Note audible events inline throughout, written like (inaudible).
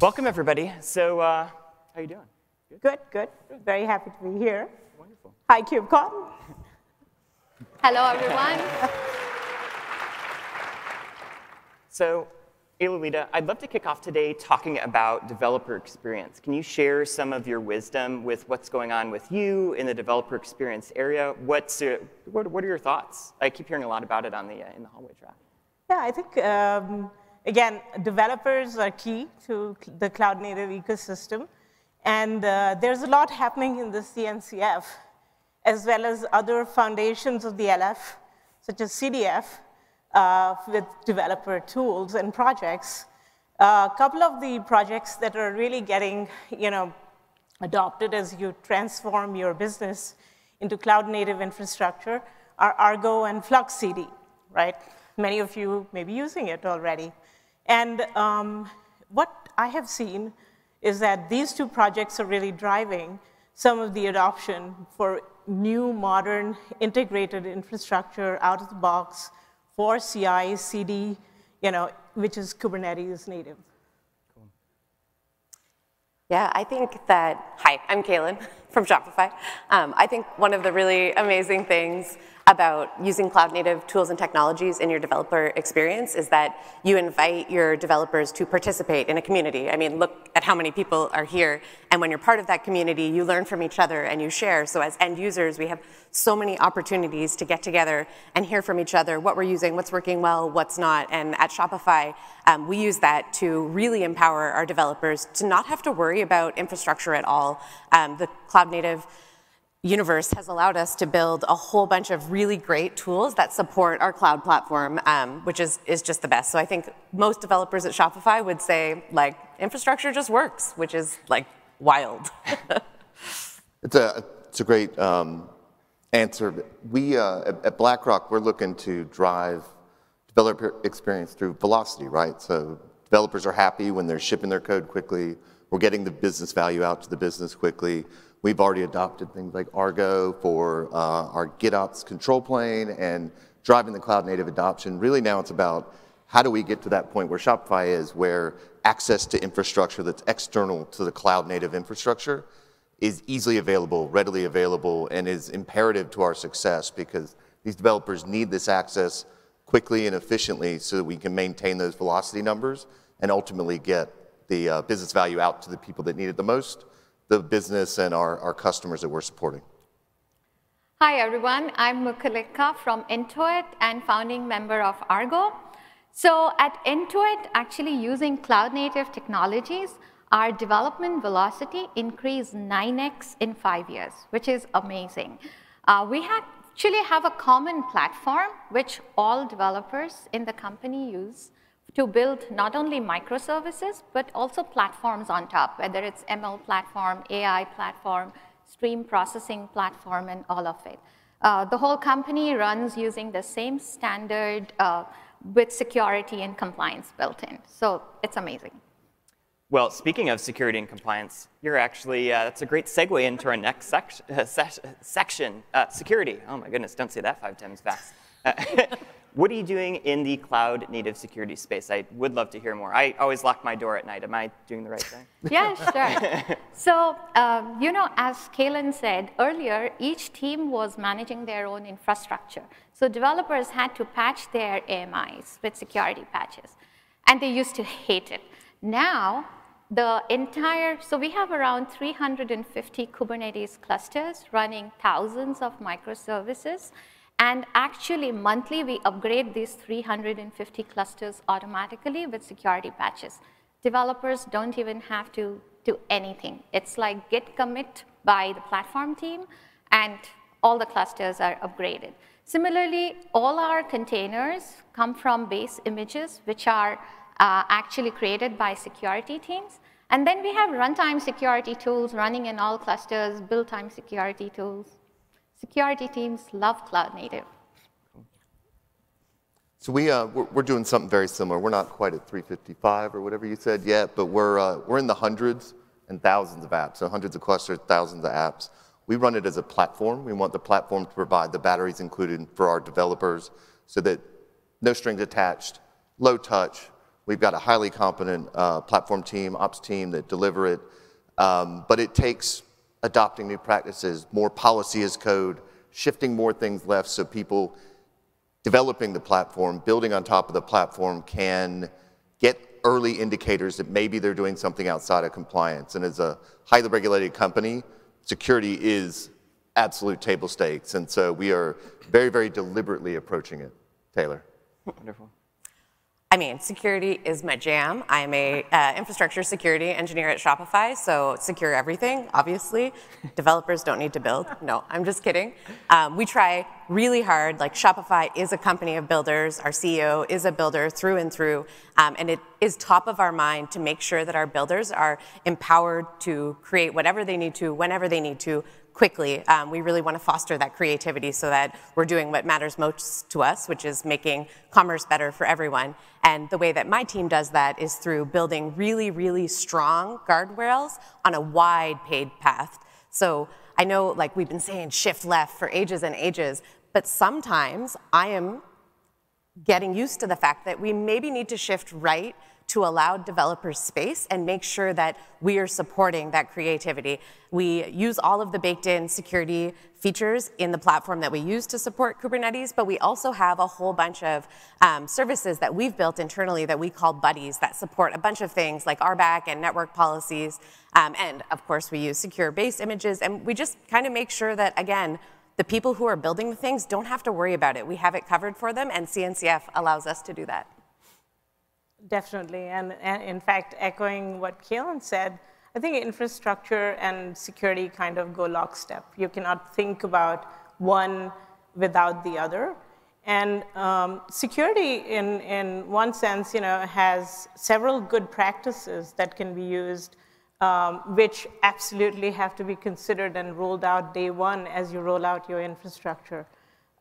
Welcome, everybody. So, uh, how are you doing? Good, good. Very happy to be here. Wonderful. Hi, KubeCon. Hello, everyone. (laughs) So, Alolita, I'd love to kick off today talking about developer experience. Can you share some of your wisdom with what's going on with you in the developer experience area? What's, uh, what, what are your thoughts? I keep hearing a lot about it on the, uh, in the hallway track. Yeah, I think, um, again, developers are key to the cloud native ecosystem. And uh, there's a lot happening in the CNCF, as well as other foundations of the LF, such as CDF, uh, with developer tools and projects. Uh, a couple of the projects that are really getting, you know, adopted as you transform your business into cloud native infrastructure are Argo and Flux CD, right? Many of you may be using it already. And um, what I have seen is that these two projects are really driving some of the adoption for new, modern, integrated infrastructure out of the box for CI, CD, you know, which is Kubernetes native. Cool. Yeah, I think that, hi, I'm Cailyn from Shopify. Um, I think one of the really amazing things about using cloud native tools and technologies in your developer experience is that you invite your developers to participate in a community. I mean, look at how many people are here, and when you're part of that community, you learn from each other and you share. So as end users, we have so many opportunities to get together and hear from each other what we're using, what's working well, what's not. And at Shopify, um, we use that to really empower our developers to not have to worry about infrastructure at all. Um, the cloud native universe has allowed us to build a whole bunch of really great tools that support our cloud platform, um, which is, is just the best. So I think most developers at Shopify would say, like, infrastructure just works, which is, like, wild. (laughs) it's, a, it's a great um, answer. We, uh, at, at BlackRock, we're looking to drive developer experience through velocity, right? So developers are happy when they're shipping their code quickly. We're getting the business value out to the business quickly. We've already adopted things like Argo for uh, our GitOps control plane and driving the cloud native adoption. Really now it's about how do we get to that point where Shopify is, where access to infrastructure that's external to the cloud native infrastructure is easily available, readily available, and is imperative to our success because these developers need this access quickly and efficiently so that we can maintain those velocity numbers and ultimately get the uh, business value out to the people that need it the most the business and our, our customers that we're supporting. Hi, everyone. I'm Mukulika from Intuit and founding member of Argo. So at Intuit, actually using cloud native technologies, our development velocity increased 9x in five years, which is amazing. Uh, we actually have a common platform which all developers in the company use to build not only microservices, but also platforms on top, whether it's ML platform, AI platform, stream processing platform, and all of it. Uh, the whole company runs using the same standard uh, with security and compliance built in. So it's amazing. Well, speaking of security and compliance, you're actually, uh, that's a great segue into our next sec section, uh, security. Oh my goodness, don't say that five times fast. (laughs) What are you doing in the cloud native security space? I would love to hear more. I always lock my door at night. Am I doing the right thing? (laughs) yeah, sure. (laughs) so, um, you know, as Cailyn said earlier, each team was managing their own infrastructure. So developers had to patch their AMIs with security patches. And they used to hate it. Now, the entire, so we have around 350 Kubernetes clusters running thousands of microservices. And actually, monthly, we upgrade these 350 clusters automatically with security patches. Developers don't even have to do anything. It's like git commit by the platform team, and all the clusters are upgraded. Similarly, all our containers come from base images, which are uh, actually created by security teams. And then we have runtime security tools running in all clusters, build time security tools. Security teams love cloud native. So we, uh, we're, we're, doing something very similar. We're not quite at 355 or whatever you said yet, but we're, uh, we're in the hundreds and thousands of apps, so hundreds of clusters, thousands of apps. We run it as a platform. We want the platform to provide the batteries included for our developers so that no strings attached, low touch, We've got a highly competent uh, platform team, ops team that deliver it. Um, but it takes adopting new practices, more policy as code, shifting more things left so people developing the platform, building on top of the platform can get early indicators that maybe they're doing something outside of compliance. And as a highly regulated company, security is absolute table stakes. And so we are very, very deliberately approaching it. Taylor. Wonderful. I mean, security is my jam. I'm a uh, infrastructure security engineer at Shopify, so secure everything, obviously. Developers don't need to build. No, I'm just kidding. Um, we try really hard. Like Shopify is a company of builders. Our CEO is a builder through and through, um, and it is top of our mind to make sure that our builders are empowered to create whatever they need to, whenever they need to, quickly. Um, we really want to foster that creativity so that we're doing what matters most to us, which is making commerce better for everyone. And the way that my team does that is through building really, really strong guardrails on a wide paid path. So I know, like we've been saying, shift left for ages and ages, but sometimes I am getting used to the fact that we maybe need to shift right to allow developers space and make sure that we are supporting that creativity. We use all of the baked in security features in the platform that we use to support Kubernetes, but we also have a whole bunch of um, services that we've built internally that we call buddies that support a bunch of things like RBAC and network policies. Um, and of course, we use secure base images, and we just kind of make sure that, again, the people who are building the things don't have to worry about it. We have it covered for them, and CNCF allows us to do that. Definitely, and, and, in fact, echoing what Cailyn said, I think infrastructure and security kind of go lockstep. You cannot think about one without the other. And um, security, in, in one sense, you know, has several good practices that can be used, um, which absolutely have to be considered and rolled out day one as you roll out your infrastructure.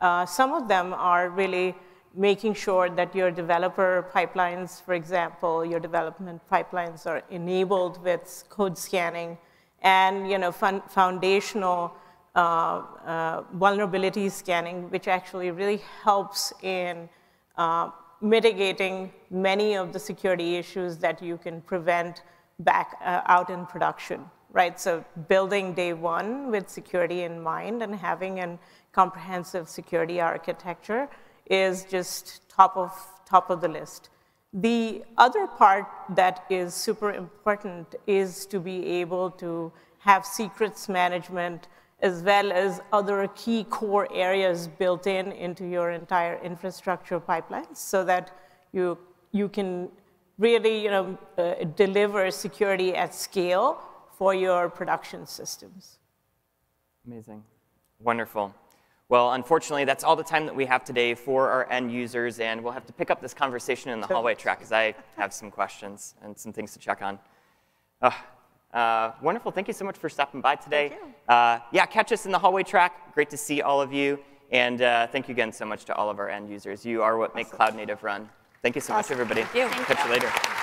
Uh, some of them are really making sure that your developer pipelines, for example, your development pipelines are enabled with code scanning and you know, foundational uh, uh, vulnerability scanning, which actually really helps in uh, mitigating many of the security issues that you can prevent back uh, out in production, right? So building day one with security in mind and having a comprehensive security architecture is just top of, top of the list. The other part that is super important is to be able to have secrets management as well as other key core areas built in into your entire infrastructure pipelines so that you, you can really you know, uh, deliver security at scale for your production systems. Amazing. Wonderful. Well, unfortunately, that's all the time that we have today for our end users, and we'll have to pick up this conversation in the hallway track because I have some questions and some things to check on. Uh, uh, wonderful. Thank you so much for stopping by today. Uh, yeah, catch us in the hallway track. Great to see all of you. And uh, thank you again so much to all of our end users. You are what awesome. make Cloud Native run. Thank you so awesome. much, everybody. Thank you. Catch you later.